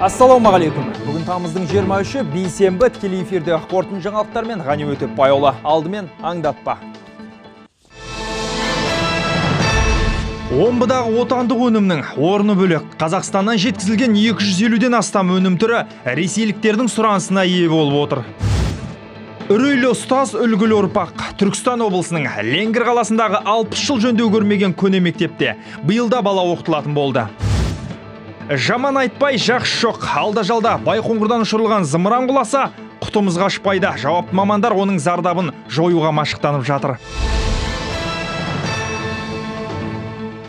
ассалаумағалейкум. Бүгін тамыздың 23-і бейсенбі тікелей эфирде қорытынды жаңалықтармен ғани өтепбайұлы алдымен аңдатпа. омбыдағы отандық өнімнің орны бөлек. Қазақстаннан жеткізілген 250-ден астам өнім түрі ресейліктердің сұранысына ие болып отыр. Үрейлі ұстаз үлгілі ұрпақ. Түркістан облысының ленгір қаласындағы 60 жыл жөндеу көрмеген көне мектепте биылда бала оқытылатын болды. Жаман айтпай жақсы жоқ алда жалда байқоңырдан ұшырылған зымыран құласа құтымыз қашпайды жауапты мамандар оның зардабын жоюға машықтанып жатыр.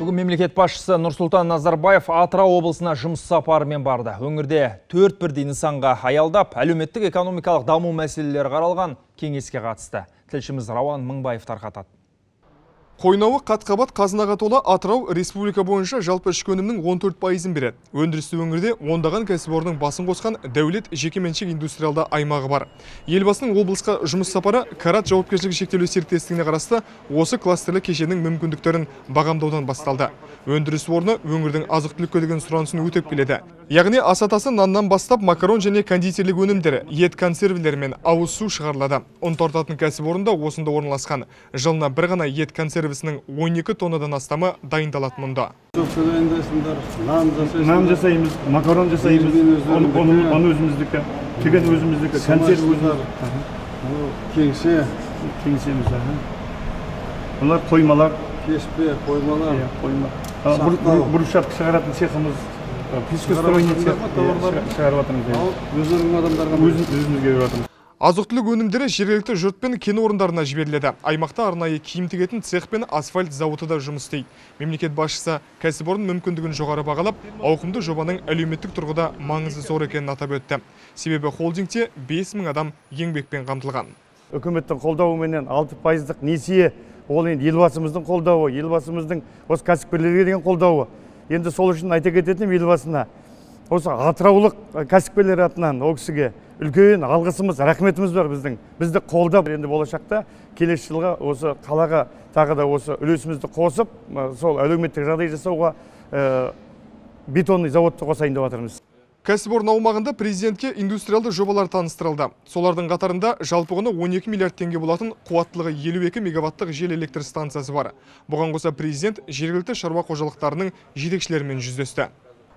Бүгін мемлекет басшысы нұрсұлтан назарбаев атырау облысына жұмыс сапарымен барды. Өңірде төрт бірдей нысанға аялдап әлеуметтік экономикалық даму мәселелері қаралған кеңеске қатысты. Тілшіміз рауан мыңбаев тарқатады. Қойнауы қатқабат қазынаға толы Атырау республика бойынша жалпы ішкі өнімнің 14 пайызын береді. Өндірісті өңірде ондаған кәсіпорынның басын қосқан дәулет жекеменшік индустриалды аймағы бар. Елбасының облысқа жұмыс сапары Карат жауапкершілігі шектеулі серіктестігіне қарасты осы кластерлі кешеннің мүмкіндіктерін бағамдаудан басталды. Өндіріс орны өңірдің азық-түлікке деген сұранысын өтеп келеді. Яғни асатасы наннан бастап макарон және кондитерлік өнімдері, ет консервілері мен ауыз су шығарылады. ұн тартатын кәсіпорында осында орналасқан. Жылына бір ғана ет консервісінің 12 тоннадан астамы дайындалады мұнда. Дайындайсыңдар, нан жасайсыңдар. нан жасаймыз макарон жасаймыз оны өзіміздікі тіген өзіміздікі консерв Сыйлайсыңдар. өзіміз Мынау Кеңсе, кеңсеміз бұлар қоймалар кеспе, қоймалар. иә, қойма бұршақ шығаратын цехымыз Шығарып цех иә, шығарып жатырмыз иә. Ал өздерің адамдарға Өзіміз- өзімізге беріп жатырмыз Азық-түлік өнімдері жергілікті жұрт пен кен орындарына жіберіледі. Аймақта арнайы киім тігетін цех пен асфальт зауыты да жұмыс істейді. Мемлекет басшысы кәсіпорын мүмкіндігін жоғары бағалап, ауқымды жобаның әлеуметтік тұрғыда маңызы зор екенін атап өтті. Себебі холдингте 5000 адам еңбекпен қамтылған. үкіметтің қолдауыменен алты пайыздық несие ол енді елбасымыздың қолдауы елбасымыздың осы кәсіпкерлерге деген қолдауы енді сол үшін айта кететінім елбасына осы атыраулық кәсіпкерлер атынан ол кісіге үлкен алғысымыз рахметіміз бар біздің бізді қолдап енді болашақта келесі жылға осы қалаға тағы да осы үлесімізді қосып сол әлеуметтік жағдай жасауға ә, бетонный заводты қосайын деп жатырмыз Кәсіпорын аумағында президентке индустриалды жобалар таныстырылды. Солардың қатарында жалпы құны 12 миллиард теңге болатын қуаттылығы 52 мегаваттық жел электр станциясы бар. Бұған қоса президент жергілікті шаруа қожалықтарының жетекшілерімен жүздесті.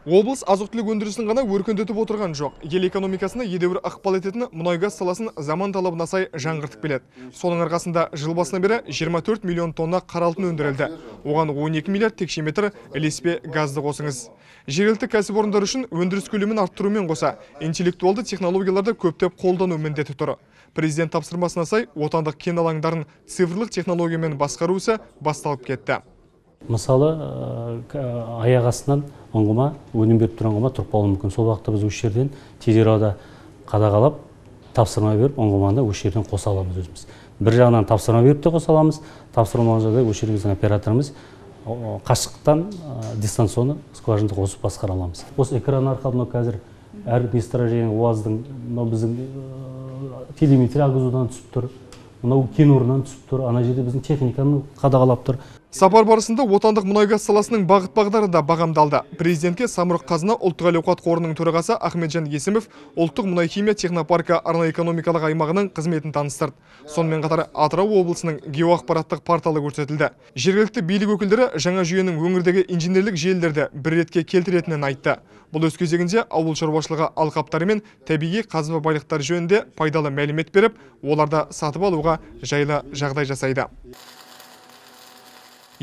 Облыс азық-түлік өндірісін ғана өркендетіп отырған жоқ. Ел экономикасына едәуір ықпал ететін мұнай-газ саласын заман талабына сай жаңғыртып келеді. Соның арқасында жыл басынан бері 24 миллион тонна қара алтын өндірілді. Оған 12 миллиард текше метр ілеспе газды қосыңыз. Жергілікті кәсіпорындар үшін өндіріс көлемін арттырумен қоса, интеллектуалды технологияларды көптеп қолдану міндеті тұр. Президент тапсырмасына сай отандық кен алаңдарын цифрлық технологиямен басқару ісі басталып кетті. Мысалы ә, к- аяқ астынан ұңғыма өнім беріп тұрған ұңғыма тұрып қалуы мүмкін. Сол уақытта біз осы жерден тез арада қадағалап тапсырма беріп ұңғыманы осы жерден қоса аламыз өзіміз. Бір жағынан тапсырма беріп те қоса аламыз тапсырмаған жағдайда осы жерде біздің операторымыз қашықтықтан ә, дистанционно скважинды қосып басқара аламыз. Осы экран арқылы мынау қазір әр месторождение уаздың мынау біздің телеметрия ағызудан түсіп тұр мынау кен орнынан түсіп тұр. Ана жерде біздің техниканы қадағалап тұр. Сапар барысында отандық мұнайгаз саласының бағыт-бағдары да бағамдалды. Президентке Самұрық Қазына ұлттық әл-ауқат қорының төрағасы Ахметжан Есімов ұлттық мұнай химия технопаркі арнайы экономикалық аймағының қызметін таныстырды. Сонымен қатар Атырау облысының геоақпараттық порталы көрсетілді. Жергілікті билік өкілдері жаңа жүйенің өңірдегі инженерлік желілерді бір ретке келтіретінін айтты. Бұл өз кезегінде ауыл шаруашылығы алқаптары мен табиғи қазба байлықтар жөнінде пайдалы мәлімет беріп, оларды сатып алуға жайлы жағдай жасайды.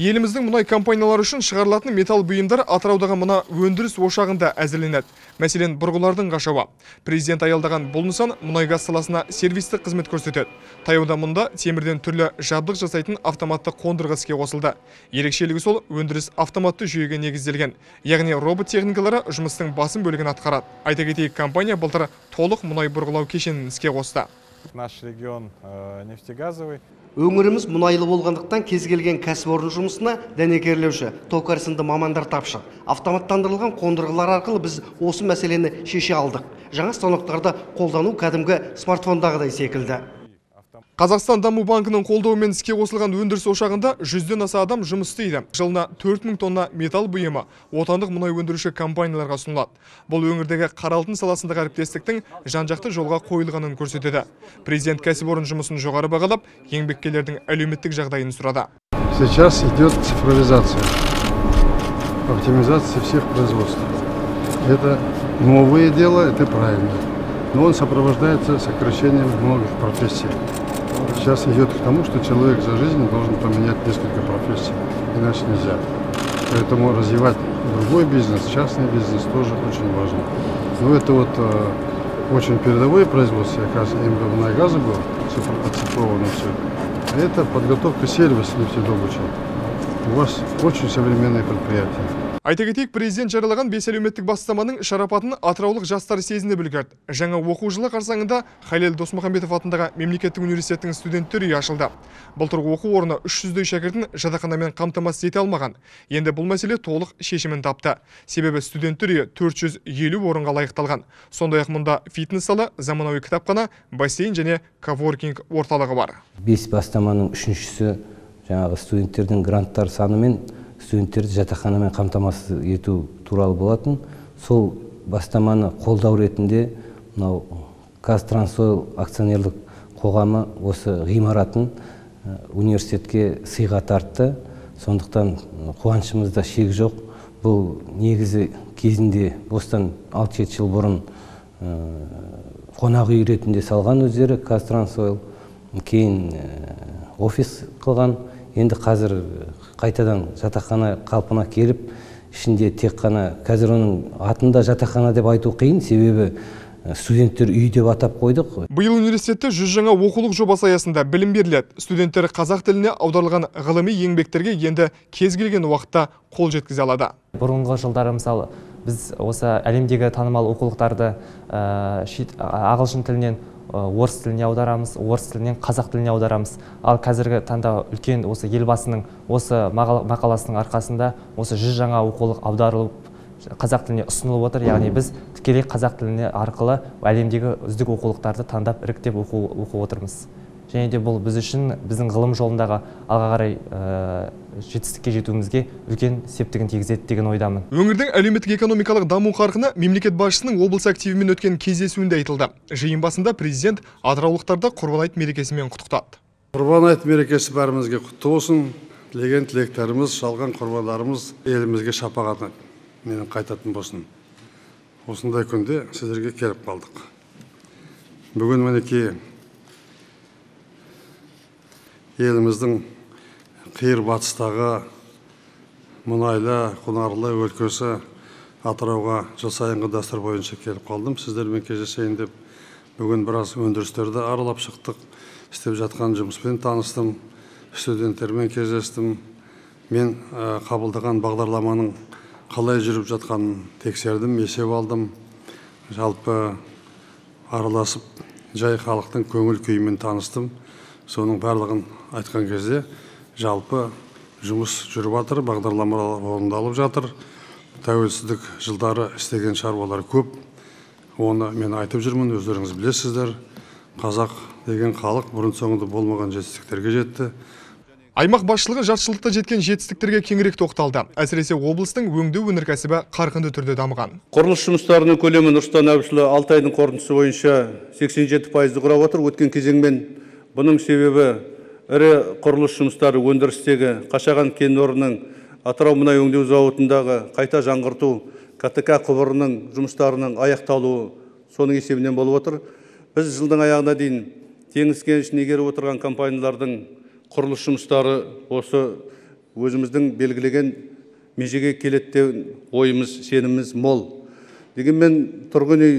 Еліміздің мұнай компаниялары үшін шығарылатын металл бұйымдар Атыраудағы мына өндіріс ошағында әзірленеді. Мәселен, бұрғылардың қашауы. Президент аялдаған бұл нысан мұнай-газ саласына сервистік қызмет көрсетеді. Таяуда мұнда темірден түрлі жабдық жасайтын автоматты қондырғы іске қосылды. Ерекшелігі сол өндіріс автоматты жүйеге негізделген. Яғни робот техникалары жұмыстың басым бөлігін атқарады. Айта кетейік, компания былтыр толық мұнай бұрғылау кешенін іске қосты. Наш регион э, нефтегазовый. өңіріміз мұнайлы болғандықтан кез келген кәсіпорын жұмысына дәнекерлеуші токарь сынды мамандар тапшы. Автоматтандырылған қондырғылар арқылы біз осы мәселені шеше алдық. Жаңа станоктарды қолдану кәдімгі смартфондағыдай секілді. Қазақстан даму банкінің қолдауымен іске қосылған өндіріс ошағында жүзден аса адам жұмыс істейді. Жылына 4000 тонна металл бұйымы отандық мұнай өндіруші компанияларға ұсынылады. Бұл өңірдегі қаралтын саласындағы әріптестіктің жан-жақты жолға қойылғанын көрсетеді. Президент кәсіпорын жұмысын жоғары бағалап, еңбеккерлердің әлеуметтік жағдайын сұрады. Сейчас идет цифровизация, оптимизация всех производств. Это новое дело, это правильно. Но он сопровождается сокращением многих профессий. Сейчас идет к тому, что человек за жизнь должен поменять несколько профессий, иначе нельзя. Поэтому развивать другой бизнес, частный бизнес тоже очень важно. Но это вот э, очень передовое производство, как раз на газа цифр- оцифровано все. А это подготовка сервиса нефтедобычи. У вас очень современное предприятие. Айта кетейік, президент жариялаған бес әлеуметтік бастаманың шарапатын атыраулық жастар сезініп үлгерді. Жаңа оқу жылы қарсаңында Халел Досмұхамбетов атындағы мемлекеттік университеттің студенттер үйі ашылды. Былтыр оқу орны 300-дей шәкіртін жатақханамен қамтамасыз ете алмаған. Енді бұл мәселе толық шешімін тапты. Себебі студенттер үйі 450 орынға лайықталған. Сондай-ақ мұнда фитнес залы, заманауи кітапхана, бассейн және коворкинг орталығы бар. бес бастаманың үшіншісі жаңағы студенттердің гранттар саны мен студенттерді жатақханамен қамтамасыз ету туралы болатын. Сол бастаманы қолдау ретінде мынау қазтрансойл акционерлік қоғамы осы ғимаратын университетке сыйға тартты. Сондықтан қуанышымызда шек жоқ. Бұл негізі кезінде осыдан алты жеті жыл бұрын қонақ үй ретінде салған өздері қазтрансойл. Кейін офис қылған. Енді қазір қайтадан жатақхана қалпына келіп ішінде тек қана қазір оның атын да жатақхана деп айту қиын себебі студенттер үйі деп атап қойдық Биыл университетте жүз жаңа оқулық жобасы аясында білім беріледі. Студенттер қазақ тіліне аударылған ғылыми еңбектерге енді кез келген уақытта қол жеткізе алады. бұрынғы жылдары мысалы біз осы әлемдегі танымал оқулықтарды ә, ағылшын тілінен орыс тіліне аударамыз орыс тілінен қазақ тіліне аударамыз. Ал қазіргі таңда үлкен осы елбасының осы мақала- мақаласының арқасында осы жүз жаңа оқулық аударылып қазақ тіліне ұсынылып отыр. Яғни біз тікелей қазақ тіліне арқылы әлемдегі үздік оқулықтарды таңдап іріктеп оқу, оқып отырмыз. Және де бұл біз үшін біздің ғылым жолындағы алға қарай ә, жетістікке жетуімізге үлкен септігін тигізеді деген ойдамын Өңірдің әлеуметтік экономикалық даму қарқыны мемлекет басшысының облыс активімен өткен кездесуінде айтылды. Жиын басында президент атыраулықтарды құрбан айт мерекесімен құттықтады. Құрбан айт мерекесі бәрімізге құтты болсын. Тілеген тілектеріміз, шалған құрбандарымыз елімізге шапағатын менің қайтатын болсын. Осындай күнде сіздерге келіп қалдық. Бүгін мінекей еліміздің қиыр батыстағы мұнайлы, құнарлы өлкесі Атырауға жыл сайынғы дәстүр бойынша келіп қалдым. Сіздермен кездесейін деп бүгін біраз өндірістерді аралап шықтық. Істеп жатқан жұмыспен таныстым, студенттермен кездестім. Мен ә, қабылдаған бағдарламаның қалай жүріп жатқанын тексердім, есеп алдым. Жалпы араласып жай халықтың көңіл күйімен таныстым. Соның барлығын айтқан кезде жалпы жұмыс жүріп жатыр, бағдарламалар орындалып жатыр. Тәуелсіздік жылдары істеген шаруалар көп. Оны мен айтып жүрмін, өздеріңіз білесіздер. Қазақ деген халық бұрын соңды болмаған жетістіктерге жетті. Аймақ басшылығы жартыжылдықта жеткен жетістіктерге кеңірек тоқталды. Әсіресе облыстың өңдеу өнеркәсібі қарқынды түрде дамыған. құрылыс жұмыстарының көлемі нұрсұлтан әбішұлы алты айдың қорытындысы бойынша 87 пайызды құрап отыр өткен кезеңмен бұның себебі ірі құрылыс жұмыстары өндірістегі қашаған кен орнының атырау мұнай өңдеу зауытындағы қайта жаңғырту ктк құбырының жұмыстарының аяқталуы соның есебінен болып отыр. Біз жылдың аяғына дейін теңіз кенішін игеріп отырған компаниялардың құрылыс жұмыстары осы өзіміздің белгілеген межеге келеді деп ойымыз сеніміміз мол. Дегенмен тұрғын үй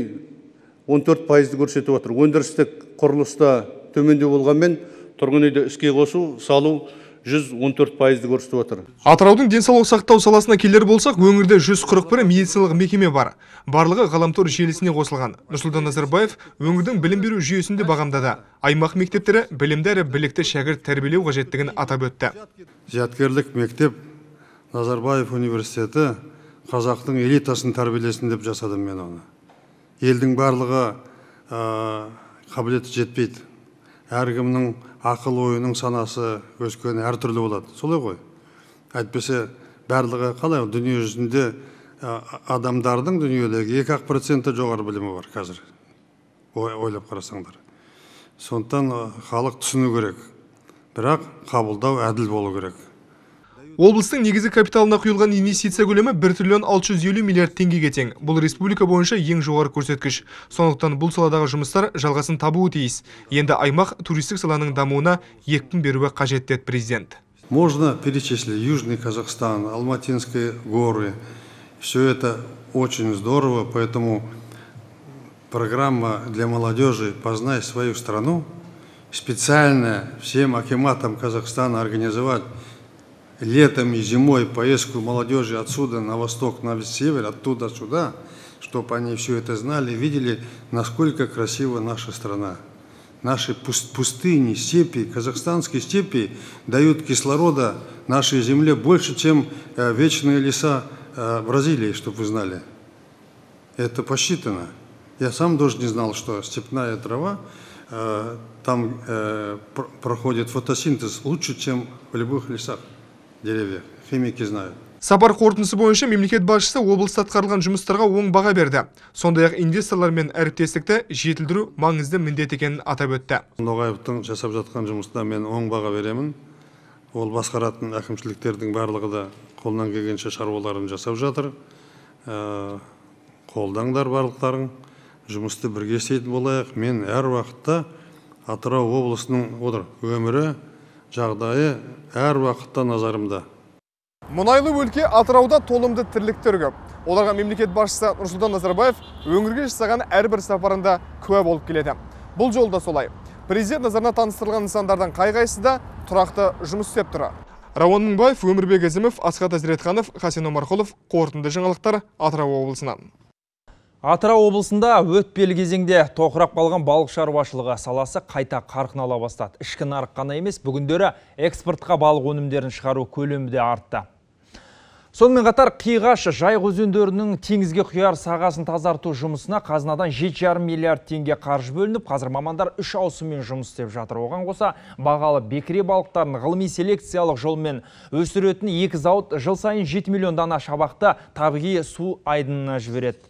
14 пайызды көрсетіп отыр. Өндірістік құрылыста төмендеу болғанмен тұрғын үйді іске қосу салу 114 пайызды көрсетіп отыр Атыраудың денсаулық сақтау саласына келер болсақ, өңірде 141 медициналық мекеме бар. Барлығы ғаламтор желісіне қосылған. Нұрсұлтан Назарбаев өңірдің білім беру жүйесінде бағамдады. Аймақ мектептері білімді әрі білікті шәкірт тәрбиелеу қажеттігін атап өтті. Зияткерлік мектеп Назарбаев университеті қазақтың элитасын тәрбиелесін деп жасадым мен оны. Елдің барлығы ә, қабілеті жетпейді. Әркімнің ақыл ойының санасы өскені әртүрлі болады. Солай ғой. Әйтпесе барлығы қалай? Дүние жүзінде адамдардың дүниедегі екі ақ проценті жоғары білімі бар қазір. Ой- ойлап қарасаңдар. Сондықтан халық түсіну керек. Бірақ қабылдау әділ болу керек. Облыстың негізгі капиталына құйылған инвестиция көлемі 1 триллион 650 миллиард теңгеге тең. Бұл республика бойынша ең жоғары көрсеткіш. Сондықтан бұл саладағы жұмыстар жалғасын табуы тиіс. Енді аймақ туристік саланың дамуына екпін беруі қажет деді президент. Можно перечислить Южный Казахстан, Алматинские горы. Все это очень здорово, поэтому программа для молодежи «Познай свою страну» специально всем акиматам Казахстана организовать летом и зимой поездку молодежи отсюда на восток, на север, оттуда сюда, чтобы они все это знали, видели, насколько красива наша страна. Наши пус- пустыни, степи, казахстанские степи дают кислорода нашей земле больше, чем э, вечные леса э, Бразилии, чтобы вы знали. Это посчитано. Я сам тоже не знал, что степная трава, э, там пр- проходит фотосинтез лучше, чем в любых лесах, деревьях. Химики знают. сапар қорытындысы бойынша мемлекет басшысы облыста атқарылған жұмыстарға оң баға берді. Сондай ақ инвесторлармен әріптестікті жетілдіру маңызды міндет екенін атап өтті. Ноғаевтың жасап жатқан жұмысына мен оң баға беремін. Ол басқаратын әкімшіліктердің барлығы да қолынан келгенше шаруаларын жасап жатыр. Ә, қолдаңдар барлықтарың жұмысты бірге істейтін болайық. Мен әр уақытта атырау облысының отыр өмірі жағдайы әр уақытта назарымда. Мұнайлы өлке атырауда толымды тірліктер көп. Оларға мемлекет басшысы нұрсұлтан назарбаев өңірге жасаған әрбір сапарында куә болып келеді. Бұл жолда солай. Президент назарына таныстырылған нысандардың қай қайсысы да тұрақты жұмыс істеп тұр рауан мыңбаев өмірбек ізімов асхат әзіретханов хасен омарқұлов қорытынды жаңалықтар атырау облысынан. Атырау облысында өтпелі кезеңде тоқырап қалған балық шаруашылығы саласы қайта қарқын ала бастады. Ішкі нарық қана емес, бүгіндері экспортқа балық өнімдерін шығару көлемі де артты. Сонымен қатар қиғаш жайық өзендерінің теңізге құяр сағасын тазарту жұмысына қазынадан 7,5 миллиард теңге қаржы бөлініп, қазір мамандар үш ауысыммен жұмыс істеп жатыр. Оған қоса бағалы бекіре балықтарын ғылыми селекциялық жолмен өсіретін екі зауыт жыл сайын 7 миллион дана шабақты табиғи су айдынына жібереді.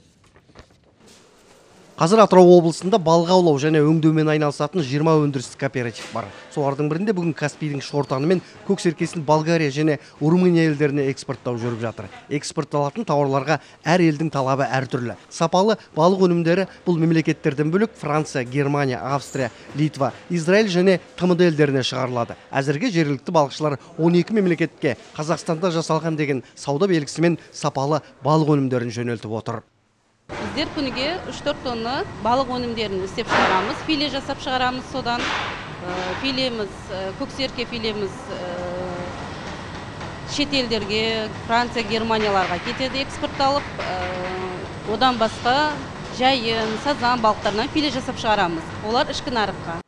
Қазір атырау облысында балық аулау және өңдеумен айналысатын 20 өндірістік кооператив бар. Солардың бірінде бүгін каспийдің шортаны мен көксеркесін болгария және румыния елдеріне экспорттау жүріп жатыр. Экспортталатын тауарларға әр елдің талабы әртүрлі. Сапалы балық өнімдері бұл мемлекеттерден бөлек франция германия австрия литва израиль және тмд елдеріне шығарылады. Әзірге жергілікті балықшылар 12 мемлекетке қазақстанда жасалған деген сауда белгісімен сапалы балық өнімдерін жөнелтіп отыр. Біздер күніге үш төрт тонна балық өнімдерін істеп шығарамыз. Филе жасап шығарамыз содан. Ә, филеміз ә, көксерке филеміз ә, шетелдерге франция германияларға кетеді экспортталып одан басқа жайын сазан балықтарынан филе жасап шығарамыз. Олар ішкі нарыққа.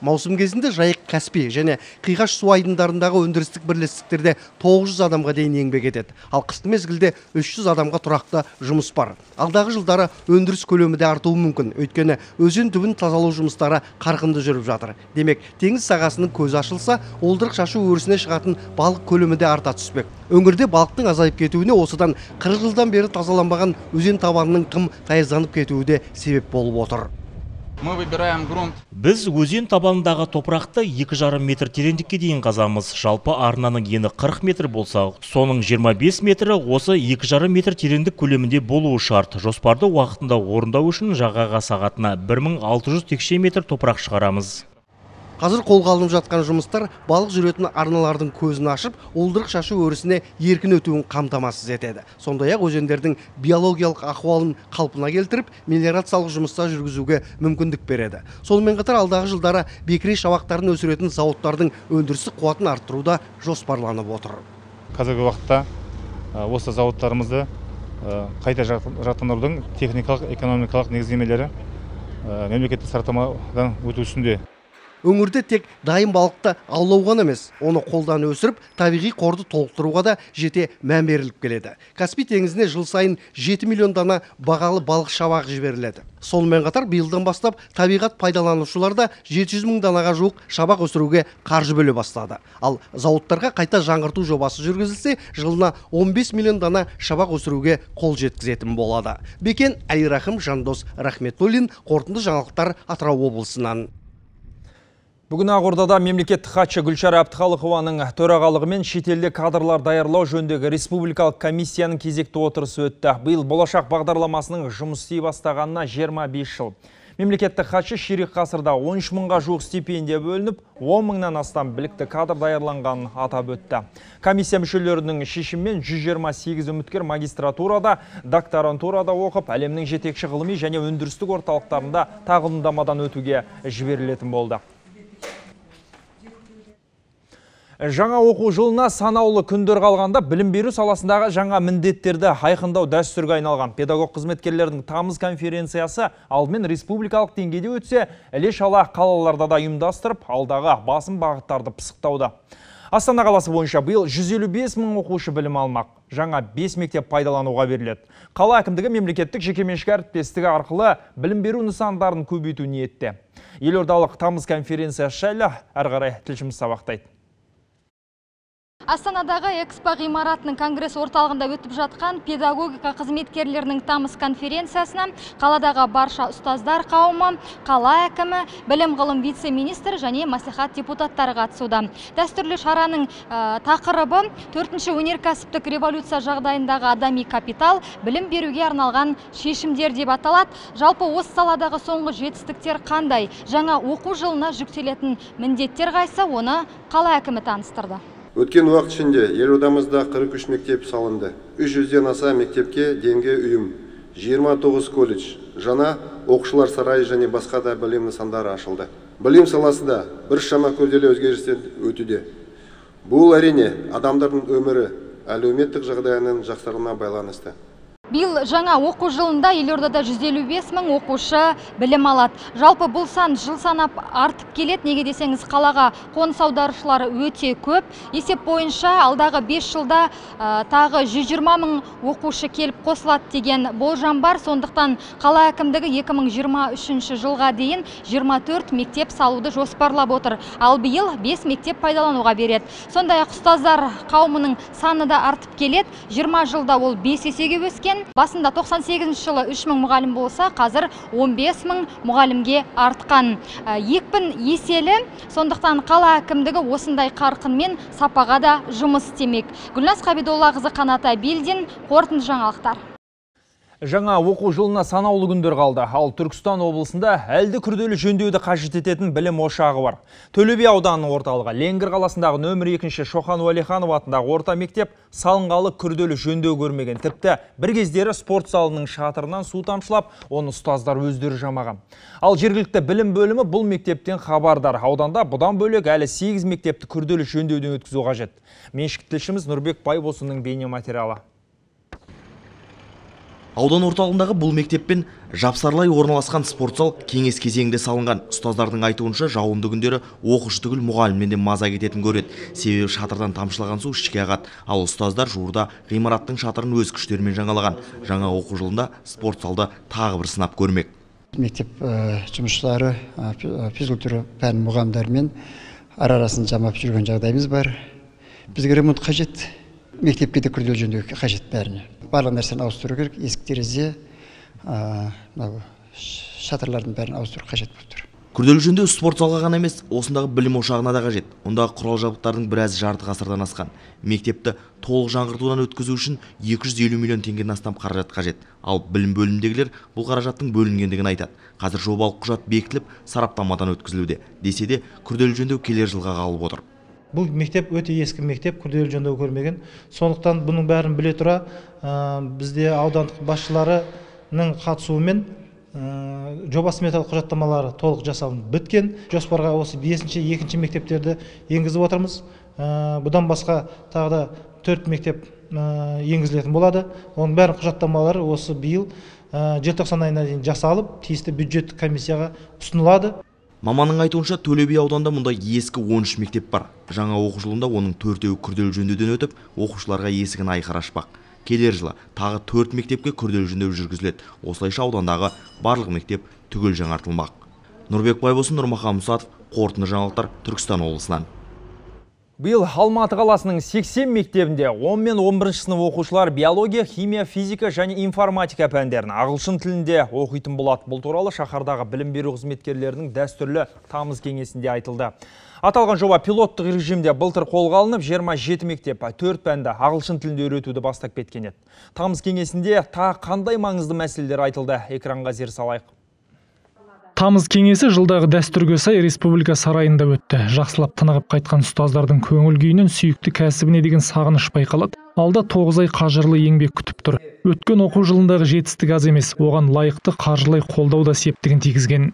Маусым кезінде жайық каспий және қиғаш су айдындарындағы өндірістік бірлестіктерде 900 адамға дейін еңбек етеді. Ал қысқы мезгілде 300 адамға тұрақты жұмыс бар. Алдағы жылдары өндіріс көлемі де артуы мүмкін. Өйткені өзен түбін тазалау жұмыстары қарқынды жүріп жатыр. Демек теңіз сағасының көзі ашылса олдырық шашу өрісіне шығатын балық көлемі де арта түспек. Өңірде балықтың азайып кетуіне осыдан 40 жылдан бері тазаланбаған өзен табанының тым тайызданып кетуі де себеп болып отыр. Мы выбираем грунт. Біз өзен табанындағы топырақты екі жарым метр тереңдікке дейін қазамыз. Жалпы арнаның ені 40 метр болса, соның 25 метрі осы екі жарым метр тереңдік көлемінде болуы шарт. Жоспарды уақытында орындау үшін жағаға сағатына 1600 текше метр топырақ шығарамыз. Қазір қолға алынып жатқан жұмыстар балық жүретін арналардың көзін ашып уылдырық шашу өрісіне еркін өтуін қамтамасыз етеді. Сондай ақ өзендердің биологиялық ахуалын қалпына келтіріп мелиорациялық жұмыстар жүргізуге мүмкіндік береді. Сонымен қатар алдағы жылдары бекіре шабақтарын өсіретін зауыттардың өндірістік қуатын арттыру да жоспарланып отыр. Қазіргі уақытта осы зауыттарымызды қайта жаттандырудың техникалық экономикалық негіздемелері мемлекеттік сараптамадан өту үстінде. Өңірде тек дайын балықты аулау ғана емес оны қолдан өсіріп табиғи қорды толықтыруға да жете мән беріліп келеді. Каспий теңізіне жыл сайын 7 миллион дана бағалы балық шабағы жіберіледі. Сонымен қатар биылдан бастап табиғат пайдаланушылар да 700 мың данаға жуық шабақ өсіруге қаржы бөле бастады. Ал зауыттарға қайта жаңғырту жобасы жүргізілсе жылына 15 миллион дана шабақ өсіруге қол жеткізетін болады. Бекен әлирахым жандос рахметуллин қорытынды жаңалықтар атырау облысынан. Бүгін Ақордада мемлекеттік хатшы Гүлшара Әбдіхалықованың төрағалығымен шетелде кадрлар даярлау жөніндегі республикалық комиссияның кезекті отырысы өтті. Биыл болашақ бағдарламасының жұмыс істей бастағанына 25 жыл. Мемлекеттік хатшы ширек ғасырда 13 мыңға жуық стипендия бөлініп, 10 мыңнан астам білікті кадр даярланғанын атап өтті. Комиссия мүшелерінің шешіммен 128 үміткер магистратурада, докторантурада оқып, әлемнің жетекші ғылыми және өндірістік орталықтарында тағылымдамадан өтуге жіберілетін болды. Жаңа оқу жылына санаулы күндер қалғанда білім беру саласындағы жаңа міндеттерді айқындау дәстүрге айналған педагог қызметкерлердің тамыз конференциясы алдымен республикалық деңгейде өтсе, іле шала қалаларда да ұйымдастырып, алдағы басым бағыттарды пысықтауда. Астана қаласы бойынша биыл 155 мың оқушы білім алмақ. Жаңа 5 мектеп пайдалануға беріледі. Қала әкімдігі мемлекеттік жекеменшік әріптестігі арқылы білім беру нысандарын көбейту ниетте. Елордалық тамыз конференциясы жайлы әрі қарай тілшіміз сабақтайды. Астанадағы экспо ғимаратының конгресс орталығында өтіп жатқан педагогика қызметкерлерінің тамыз конференциясына қаладағы барша ұстаздар қауымы, қала әкімі, білім ғылым вице-министр және мәслихат депутаттары қатысуда. Дәстүрлі шараның ә, тақырыбы төртінші өнеркәсіптік революция жағдайындағы адами капитал білім беруге арналған шешімдер деп аталады. Жалпы осы саладағы соңғы жетістіктер қандай? Жаңа оқу жылына жүктелетін міндеттер қайсы оны қала әкімі таныстырды. Өткен уақыт ішінде елордамызда 43 мектеп салынды. 300-ден аса мектепке денге үйім, 29 колледж, жаңа оқушылар сарайы және басқа да білім нысандары ашылды. Білім саласында бір шама күрделі өзгерістер өтуде. Бұл әрине адамдардың өмірі, әлеуметтік жағдайының жақсаруына байланысты. Биыл жаңа оқу жылында елордада 155 мың оқушы білім алады. Жалпы бұл сан жыл санап артып келеді, неге десеңіз қалаға қоныс аударушылар өте көп. Есеп бойынша алдағы 5 жылда тағы 120 мың оқушы келіп қосылады деген болжам бар. Сондықтан қала әкімдігі 2023 жылға дейін 24 мектеп салуды жоспарлап отыр. Ал биыл 5 мектеп пайдалануға береді. Сондай-ақ ұстаздар қауымының саны да артып келеді. 20 жылда ол 5 есеге өскен басында 98 жылы 3 мың мұғалім болса қазір 15 мың мұғалімге артқан. Екпін еселі сондықтан қала әкімдігі осындай қарқынмен сапаға да жұмыс істемек. Гүлназ қабидоллақызы қанат абилдин қорытынды жаңалықтар. Жаңа оқу жылына санаулы күндер қалды. Ал Түркістан облысында әлді күрделі жөндеуді қажет ететін білім ошағы бар. Төлөбе ауданының орталығы Ленгір қаласындағы нөмір екінші Шоқан Уәлиханов атындағы орта мектеп салынғалы күрделі жөндеу көрмеген. Тіпті бір кездері спорт залының шатырынан су тамшылап, оны ұстаздар өздері жамаған. Ал жергілікті білім бөлімі бұл мектептен хабардар. Ауданда бұдан бөлек әлі 8 мектепті күрделі жөндеуден өткізу қажет. Меншікті тілшіміз Нұрбек Байбосынның бейне материалы. Аудан орталығындағы бұл мектеппен жапсарлай орналасқан спорт зал кеңес кезеңінде салынған. Ұстаздардың айтуынша жауынды күндері оқушы түгіл мұғалімнен де маза кететін көреді. Себебі шатырдан тамшылаған су ішке ағады. Ал ұстаздар жуырда ғимараттың шатырын өз күштерімен жаңалаған. Жаңа оқу жылында спорт залды тағы бір сынап көрмек. Мектеп жұмысшылары, физкультура пән мұғалімдерімен ара арасын жамап жүрген жағдайымыз бар. Бізге ремонт қажет. Мектепке де күрделі жөндеу қажет бәріне. Барлық нәрсені ауыстыру керек есік терезе мынау шатырлардың бәрін ауыстыру қажет болып тұр. Күрделі жөндеу спорт залға ғана емес осындағы білім ошағына да қажет. Ондағы құрал жабдықтардың біразы жарты ғасырдан асқан. Мектепті толық жаңғыртудан өткізу үшін 250 миллион теңгеден астам қаражат қажет. Ал білім бөліміндегілер бұл қаражаттың бөлінгендігін айтады. Қазір жобалық құжат бекітіліп сараптамадан өткізілуде. Десе де күрделі жөндеу келер жылға қалып отыр. Бұл мектеп өте ескі мектеп күрделі жөндеу көрмеген сондықтан бұның бәрін біле тұра бізде аудандық басшыларының қатысуымен жоба сметалық құжаттамалары толық жасалынып біткен жоспарға осы бесінші екінші мектептерді енгізіп отырмыз бұдан басқа тағы да төрт мектеп енгізілетін болады оның бәрін құжаттамалары осы биыл желтоқсан айына дейін жасалып тиісті бюджеттік комиссияға ұсынылады маманның айтуынша төле би ауданында мұндай ескі 13 мектеп бар. Жаңа оқу жылында оның төртеуі күрделі жөндеуден өтіп оқушыларға есігін айқара ашпақ. Келер жылы тағы төрт мектепке күрделі жөндеу жүргізіледі. Осылайша аудандағы барлық мектеп түгел жаңартылмақ. Нұрбек байбосын нұрмахан мұсатов қорытынды жаңалықтар түркістан облысынан. Биыл Алматы қаласының 80 мектебінде 10 мен 11 сынып оқушылар биология, химия, физика және информатика пәндерін ағылшын тілінде оқитын болады. Бұл туралы шаһардағы білім беру қызметкерлерінің дәстүрлі тамыз кеңесінде айтылды. Аталған жоба пилоттық режимде былтыр қолға алынып, 27 мектеп 4 пәнді ағылшын тілінде үйретуді бастап кеткен еді. Тамыз кеңесінде та қандай маңызды мәселелер айтылды? Экранға зер салайық. Тамыз кеңесі жылдағы дәстүрге сай республика сарайында өтті. Жақсылап тынығып қайтқан ұстаздардың көңіл күйінен сүйікті кәсібіне деген сағыныш байқалады. Алда тоғыз ай қажырлы еңбек күтіп тұр. Өткен оқу жылындағы жетістік аз емес оған лайықты қаржылай қолдау да септігін тигізген.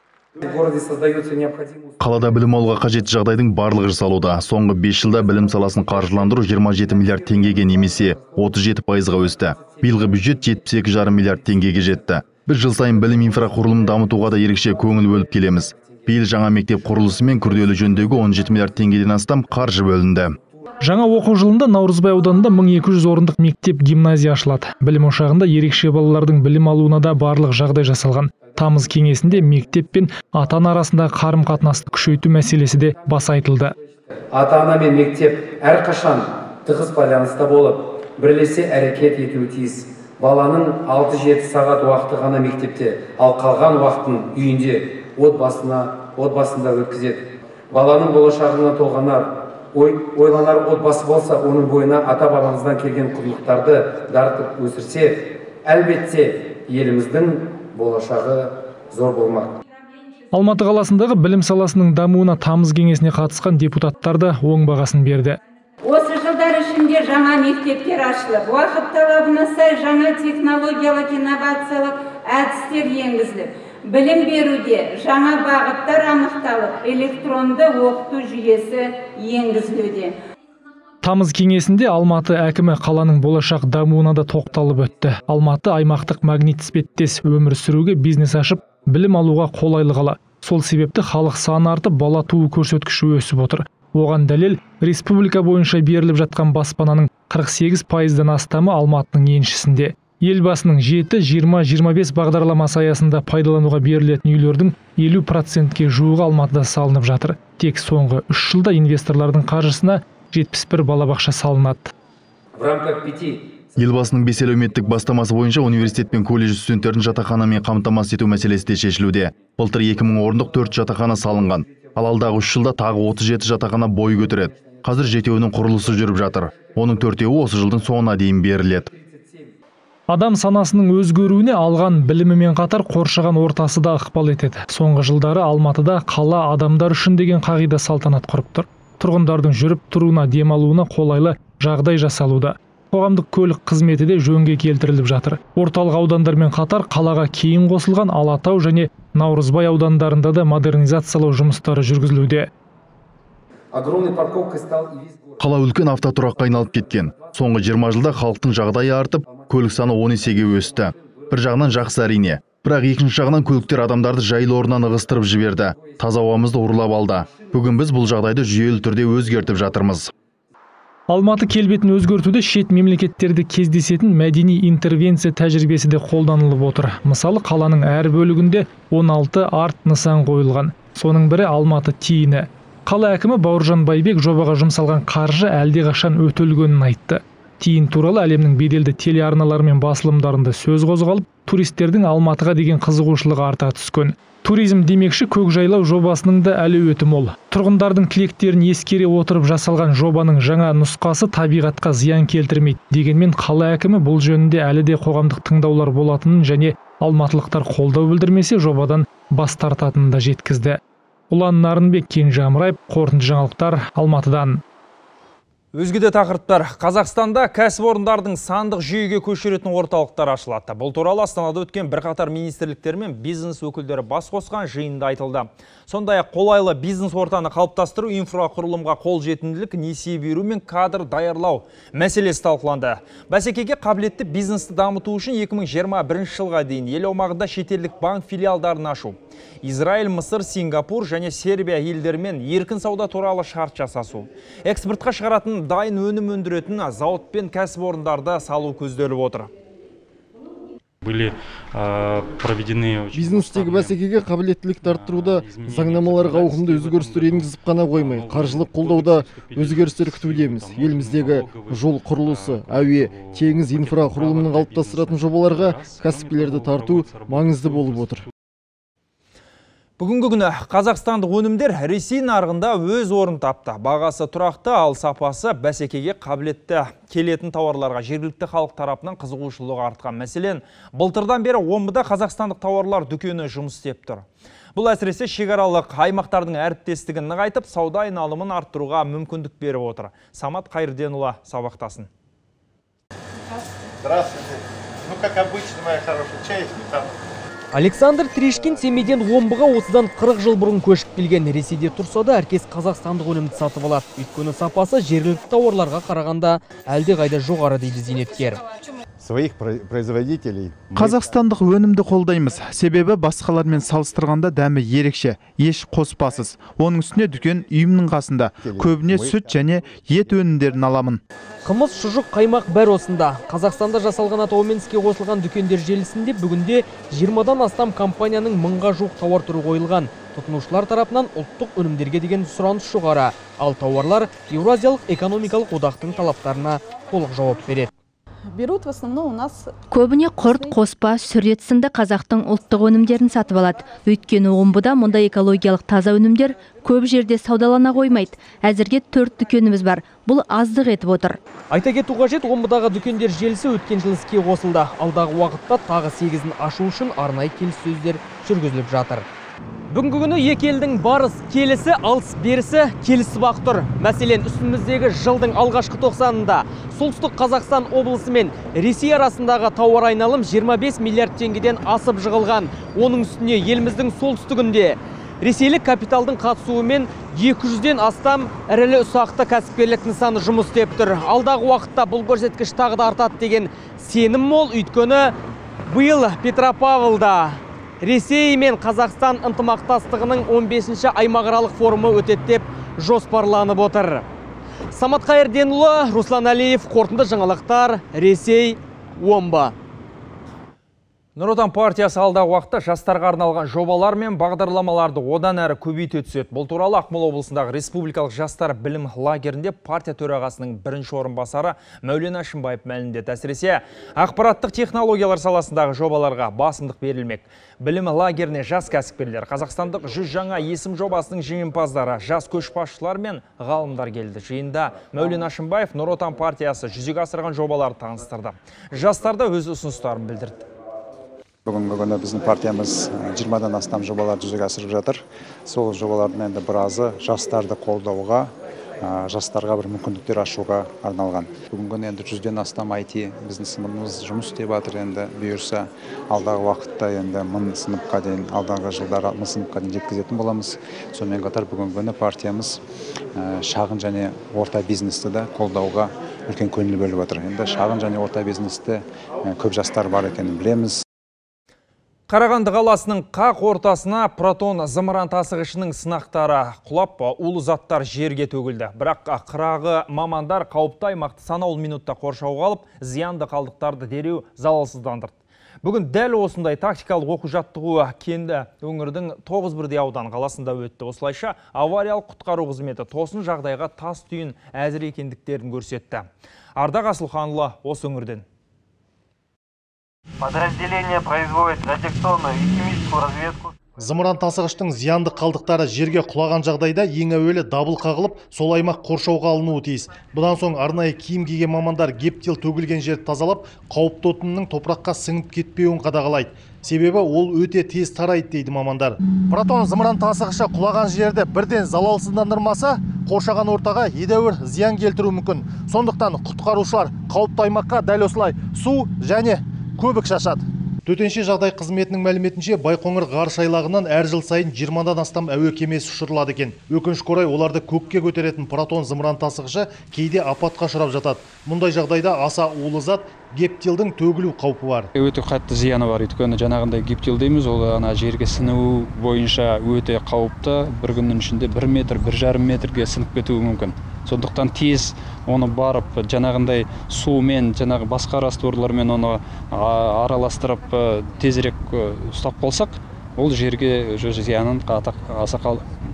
Қалада білім алуға қажетті жағдайдың барлығы жасалуда. Соңғы 5 жылда білім саласын қаржыландыру 27 миллиард теңгеге немесе 37 пайызға өсті. Биылғы бюджет 72,5 миллиард теңгеге жетті. Біз жыл сайын білім инфрақұрылымын дамытуға да ерекше көңіл бөліп келеміз. Биыл жаңа мектеп құрылысы мен күрделі жөндеуге 17 миллиард теңгеден астам қаржы бөлінді. Жаңа оқу жылында наурызбай ауданында 1200 орындық мектеп гимназия ашылады. Білім ошағында ерекше балалардың білім алуына да барлық жағдай жасалған. Тамыз кеңесінде мектеп пен ата ана арасындағы қарым қатынасты күшейту мәселесі де баса айтылды. Ата ана мен мектеп әрқашан тығыз байланыста болып бірлесе әрекет етуі тиіс. Баланың 6-7 сағат уақыты ғана мектепте ал қалған уақытын үйінде отбасына отбасында өткізеді. Баланың болашағына толғанар ой, ойланар отбасы болса оның бойына ата бабамыздан келген құндылықтарды дарытып өсірсе әлбетте еліміздің болашағы зор болмақ. Алматы қаласындағы білім саласының дамуына тамыз кеңесіне қатысқан депутаттар да оң бағасын берді. Жаңа мектептер ашылып уақыт талабына сай жаңа технологиялық инновациялық әдістер енгізіліп білім беруде жаңа бағыттар анықталып электронды оқыту жүйесі енгізілуде. Тамыз кеңесінде алматы әкімі қаланың болашақ дамуына да тоқталып өтті. Алматы аймақтық магнит іспеттес өмір сүруге бизнес ашып білім алуға қолайлы қала. Сол себепті халық саны артып бала туу көрсеткіші өсіп отыр. Оған дәлел республика бойынша беріліп жатқан баспананың 48 пайыздан астамы алматының еншісінде. Елбасының жеті жиырма жиырма бес бағдарламасы аясында пайдалануға берілетін үйлердің елу процентке жуығы алматыда салынып жатыр. Тек соңғы үш жылда инвесторлардың қаржысына жетпіс бір балабақша салынады. В рамках пяти елбасының бес әлеуметтік бастамасы бойынша университет пен колледж студенттерін жатақханамен қамтамасыз ету мәселесі де шешілуде. Былтыр екі мың орындық төрт жатақхана салынған. Ал алдағы үш жылда тағы отыз жеті жатақхана бой көтереді. Қазір жетеуінің құрылысы жүріп жатыр. Оның төртеуі осы жылдың соңына дейін беріледі. Адам санасының өзгеруіне алған білімімен қатар қоршаған ортасы да ықпал етеді. Соңғы жылдары алматыда қала адамдар үшін деген қағида салтанат құрып тұр. Тұрғындардың жүріп тұруына демалуына қолайлы жағдай жасалуда. Қоғамдық көлік қызметі де жөнге келтіріліп жатыр. Орталық аудандармен қатар қалаға кейін қосылған алатау және наурызбай аудандарында да модернизациялау жұмыстары жүргізілуде. Қала үлкен автотұраққа айналып кеткен. Соңғы 20 жылда халықтың жағдайы артып көлік саны он есеге өсті. Бір жағынан жақсы әрине. Бірақ екінші жағынан көліктер адамдарды жайлы орнынан ығыстырып жіберді. Таза ауамызды ұрлап алды. Бүгін біз бұл жағдайды жүйелі түрде өзгертіп жатырмыз. Алматы келбетін өзгертуде шет мемлекеттерде кездесетін мәдени интервенция тәжірибесі де қолданылып отыр. Мысалы қаланың әр бөлігінде 16 арт нысан қойылған. Соның бірі алматы тиіні. Қала әкімі бауыржан байбек жобаға жұмсалған қаржы әлдеқашан өтелгенін айтты. Тиін туралы әлемнің беделді телеарналары мен басылымдарында сөз қозғалып туристердің алматыға деген қызығушылығы арта түскен. Туризм демекші көкжайлау жобасының да әлеуеті мол. Тұрғындардың тілектерін ескере отырып жасалған жобаның жаңа нұсқасы табиғатқа зиян келтірмейді дегенмен қала әкімі бұл жөнінде әлі де қоғамдық тыңдаулар болатынын және алматылықтар қолдау білдірмесе жобадан бас тартатынын да жеткізді. Ұлан нарынбек кенже қорытынды жаңалықтар алматыдан. Өзге де тақырыптар. Қазақстанда кәсіпорындардың сандық жүйеге көшіретін орталықтар ашылады. Бұл туралы Астанада өткен бірқатар министрліктер мен бизнес өкілдері бас қосқан жиында айтылды. Сондай қолайлы бизнес ортаны қалыптастыру, инфрақұрылымға қол жетімділік, несие беру мен кадр даярлау мәселесі талқыланды. Бәсекеге қабілетті бизнесті дамыту үшін 2021 жылға дейін ел аумағында шетелдік банк филиалдарын ашу. Израиль, Мысыр, Сингапур және Сербия елдерімен еркін сауда туралы шарт жасасу. Экспортқа шығаратын дайын өнім өндіретін зауыт пен кәсіпорындарды салу көзделіп отыр. были проведены бизнестегі бәсекеге қабілеттілікті арттыруда заңнамаларға ауқымды өзгерістер енгізіп қана қоймай қаржылық қолдауда өзгерістер күтудеміз. еліміздегі жол құрылысы әуе теңіз инфрақұрылымын қалыптастыратын жобаларға кәсіпкерлерді тарту маңызды болып отыр. Бүгінгі күні қазақстандық өнімдер Ресей нарығында өз орын тапты. Бағасы тұрақты, ал сапасы бәсекеге қабілетті келетін тауарларға жергілікті халық тарапынан қызығушылығы артқан. Мәселен, былтырдан бері Омбыда қазақстандық тауарлар дүкені жұмыс істеп тұр. Бұл әсіресе шекаралық аймақтардың әріптестігін нығайтып, сауда айналымын арттыруға мүмкіндік беріп отыр. Самат Қайырденұлы сабақтасын. Здравствуйте. Ну, как обычно, моя хорошая, чай и сметана. Александр Тришкин семейден Омбыға осыдан 40 жыл бұрын көшіп келген Ресейде тұрса да әркез қазақстандық өнімді сатып алады. Өйткені сапасы жергілікті тауарларға қарағанда әлде қайда жоғары дейді зейнеткер. Своих производителей. Қазақстандық өнімді қолдаймыз. Себебі басқалармен салыстырғанда дәмі ерекше, еш қоспасыз. Оның үстіне дүкен үйімнің қасында. Көбіне сүт және ет өнімдерін аламын. Қымыз, шұжық, қаймақ бәр осында. Қазақстанда жасалған атауымен іске қосылған дүкендер желісінде бүгінде 20-дан астам компанияның мыңға жуық тауар түрі қойылған. Тұтынушылар тарапынан ұлттық өнімдерге деген сұраныс жоғары, ал тауарлар Еуразиялық экономикалық одақтың талаптарына толық жауап береді берут в основном у нас көбіне құрт қоспа сүрет сынды қазақтың ұлттық өнімдерін сатып алады. Өйткені омбыда мұндай экологиялық таза өнімдер көп жерде саудалана қоймайды. Әзірге төрт дүкеніміз бар. Бұл аздық етіп отыр. Айта кету қажет омбыдағы дүкендер желісі өткен жылы іске қосылды. Алдағы уақытта тағы сегізін ашу үшін арнайы келіссөздер жүргізіліп жатыр. Бүгінгі күні екі елдің барыс келісі алыс берісі келісіп ақ тұр. Мәселен үстіміздегі жылдың алғашқы тоқсанында солтүстік қазақстан облысы мен ресей арасындағы тауар айналым 25 миллиард теңгеден асып жығылған. Оның үстіне еліміздің солтүстігінде ресейлік капиталдың қатысуымен 200-ден астам ірілі ұсақты кәсіпкерлік нысаны жұмыс істеп тұр. Алдағы уақытта бұл көрсеткіш тағы да артады деген сенім мол. Өйткені биыл петропавлда Ресей мен Қазақстан ынтымақтастығының 15-ші аймағаралық форумы өтеді деп жоспарланып отыр. Самат Қайырденұлы, Руслан Әлиев, қорытынды жаңалықтар, Ресей, Омба. Нұр Отан партиясы алдағы уақытта жастарға арналған жобалар мен бағдарламаларды одан әрі көбейте түседі. Бұл туралы Ақмола облысындағы республикалық жастар білім лагерінде партия төрағасының бірінші орынбасары Мәулен Әшімбаев мәлімдеді. Әсіресе ақпараттық технологиялар саласындағы жобаларға басымдық берілмек. Білім лагеріне жас кәсіпкерлер, Қазақстандық жүз жаңа есім жобасының жеңімпаздары, жас көшбасшылар мен ғалымдар келді. Жиында Мәулен Әшімбаев Нұр партиясы жүзеге асырған жобаларды таныстырды. Жастарда өз ұсыныстарын білдірді бүгінгі күні біздің партиямыз жиырмадан астам жобалар жүзеге асырып жатыр. Сол жобалардың енді біразы жастарды қолдауға жастарға бір мүмкіндіктер ашуға арналған. Бүгінгі күні енді жүзден астам IT біздің сыныбымыз жұмыс істеп жатыр енді. Бұйырса алдағы уақытта енді мың сыныпқа дейін алдағы жылдары мың сыныпқа дейін жеткізетін боламыз. Сонымен қатар бүгінгі күні партиямыз шағын және орта бизнесті де қолдауға үлкен көңіл бөліп отыр. Енді шағын және орта бизнесте көп жастар бар екенін білеміз. Қарағанды қаласының қақ ортасына протон зымыран тасығышының сынақтары құлап, улы заттар жерге төгілді. Бірақ қырағы мамандар қауіпті аймақты санаулы минутта қоршауға алып, зиянды қалдықтарды дереу залалсыздандырды. Бүгін дәл осындай тактикалық оқу жаттығу кенді өңірдің 9 бірдей аудан қаласында өтті. Осылайша авариялық құтқару қызметі тосын жағдайға тас түйін әзір екендіктерін көрсетті. Ардақ Асылханұлы осы өңірден. Подразделение производит радиационную и химическую разведку. зымыран тасығыштың зиянды қалдықтары жерге құлаған жағдайда ең әуелі дабыл қағылып сол аймақ қоршауға алынуы тиіс. Бұдан соң арнайы киім киген мамандар гептил төгілген жерді тазалап қауіпті отынның топыраққа сіңіп кетпеуін қадағалайды. Себебі ол өте тез тарайды дейді мамандар. Протон зымыран тасығышы құлаған жерді бірден залалсыздандырмаса қоршаған ортаға едәуір зиян келтіруі мүмкін. Сондықтан құтқарушылар қауіпті аймаққа дәл осылай су және көбік шашады. Төтенше жағдай қызметінің мәліметінше байқоңыр ғарыш айлағынан әр жыл сайын 20-дан астам әуе кемесі ұшырылады екен. Өкінішке орай оларды көкке көтеретін протон зымыран тасығышы кейде апатқа ұшырап жатады. Мұндай жағдайда аса улы зат гептилдің төгілу қаупі бар. Өте қатты зияны бар. Өйткені жаңағындай гептил дейміз ол ана жерге сіңу бойынша өте қауіпті. Бір күннің ішінде бір метр бір жарым метрге сіңіп кетуі мүмкін. Сондықтан тез оны барып жаңағындай сумен жаңағы басқа растворлармен оны араластырып тезірек ұстап қалсақ ол жерге зиянын аса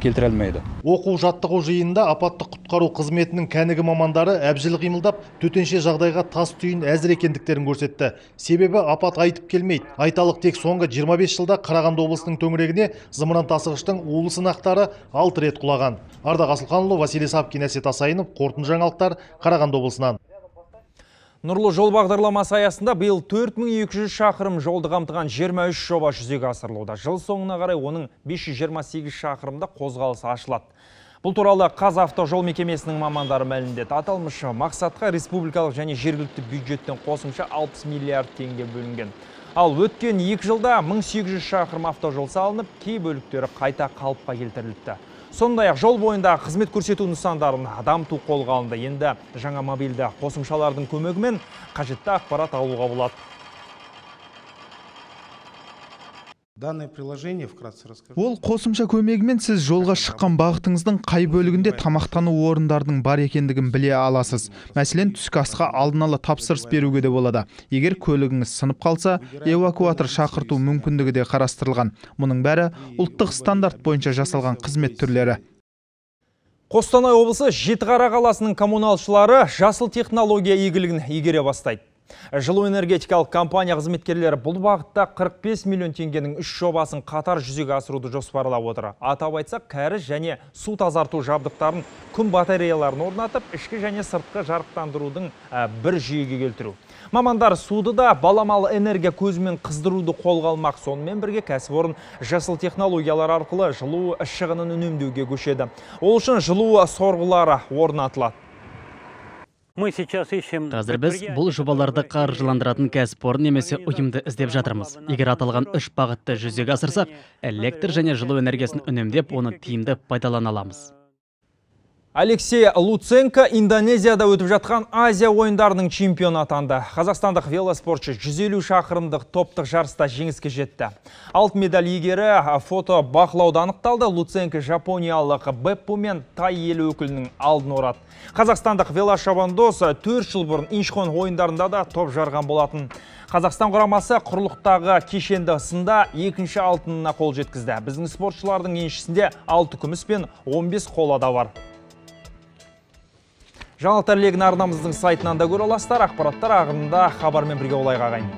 келтіре алмайды оқу жаттығу жиынында апаттық құтқару қызметінің кәнігі мамандары әбжіл қимылдап төтенше жағдайға тас түйін әзір екендіктерін көрсетті. Себебі апат айтып келмейді. Айталық тек соңғы 25 жылда қарағанды облысының төңірегіне зымыран тасығыштың улы сынақтары алты рет құлаған. Ардақ асылханұлы василий сапкин әсет асайынов қорытынды жаңалықтар қарағанды облысынан. Нұрлы жол бағдарламасы аясында биыл 4200 шақырым жолды қамтыған 23 жоба жүзеге асырылуда. Жыл соңына қарай оның 528 шақырымда қозғалысы ашылады. Бұл туралы Қазавтожол мекемесінің мамандары мәлімдеді. Аталмыш мақсатқа республикалық және жергілікті бюджеттен қосымша 60 миллиард теңге бөлінген. Ал өткен 2 жылда 1800 шақырым автожол салынып, кей бөліктері қайта қалыпқа келтіріліпті. Сондай ақ жол бойында қызмет көрсету нысандарын дамыту қолға алынды. Енді жаңа мобильді қосымшалардың көмегімен қажетті ақпарат алуға болады. Данное приложение вкратце расскажу. Ол қосымша көмегімен сіз жолға шыққан бағытыңыздың қай бөлігінде тамақтану орындардың бар екендігін біле аласыз. Мәселен, түскі асқа алдын ала тапсырыс беруге де болады. Егер көлігіңіз сынып қалса, эвакуатор шақырту мүмкіндігі де қарастырылған. Мұның бәрі ұлттық стандарт бойынша жасалған қызмет түрлері. Қостанай облысы Жетіқара қаласының коммуналшылары жасыл технология игілігін игере бастайды. Жылу энергетикалық компания қызметкерлері бұл бағытта 45 миллион теңгенің үш жобасын қатар жүзеге асыруды жоспарлап отыр. Атап айтсақ, кәріз және су тазарту жабдықтарын күн батареяларын орнатып, ішкі және сыртқы жарықтандырудың бір жүйеге келтіру. Мамандар суды да баламалы энергия көзімен қыздыруды қолға алмақ сонымен бірге кәсіпорын жасыл технологиялар арқылы жылу шығынын үнемдеуге көшеді. Ол үшін жылу сорғылары орнатылады. Қазір біз бұл жобаларды қаржыландыратын кәсіпорын немесе ұйымды іздеп жатырмыз. Егер аталған үш бағытты жүзеге асырсақ, электр және жылу энергиясын үнемдеп, оны тиімді пайдалана аламыз. Алексей Луценко Индонезияда өтіп жатқан Азия ойындарының чемпионы атанды. Қазақстандық велоспортшы 150 шақырымдық топтық жарыста жеңіске жетті. Алт медаль егері фото бақылауда анықталды. Луценко жапониялық Беппу мен Тай елі өкілінің алдын орады. Қазақстандық велошабандоз 4 жыл бұрын Инчхон ойындарында да топ жарған болатын. Қазақстан құрамасы құрлықтағы кешенді сында екінші алтынына қол жеткізді. Біздің спортшылардың еншісінде 6 күміс пен 15 қола да бар. Жаңалықтар легін арнамыздың сайтынан да көре аласыздар. Ақпараттар ағымында хабармен бірге олай қағайын.